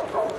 What?